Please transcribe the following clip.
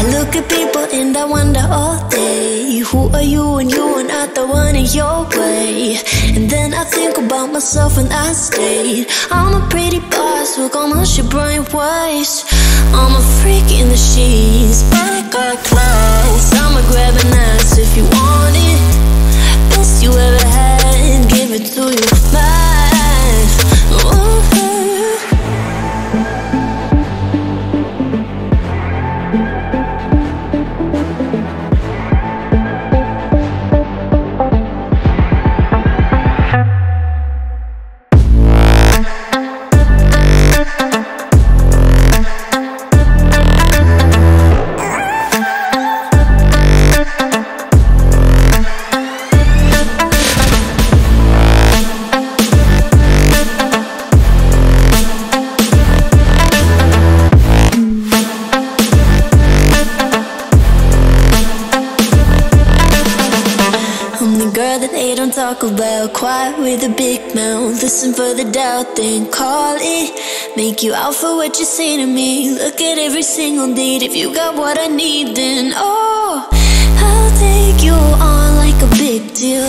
I look at people and I wonder all day. Who are you and you are not the one in your way? And then I think about myself and I stayed I'm a pretty boss with almost your brain waste. I'm a freak in the sheets, but I got class I'ma grab an ass if you want it. Best you ever had, give it to you fast Ooh. I'm the girl that they don't talk about. Quiet with a big mouth. Listen for the doubt, then call it. Make you out for what you say to me. Look at every single date If you got what I need, then oh I'll take you on like a big deal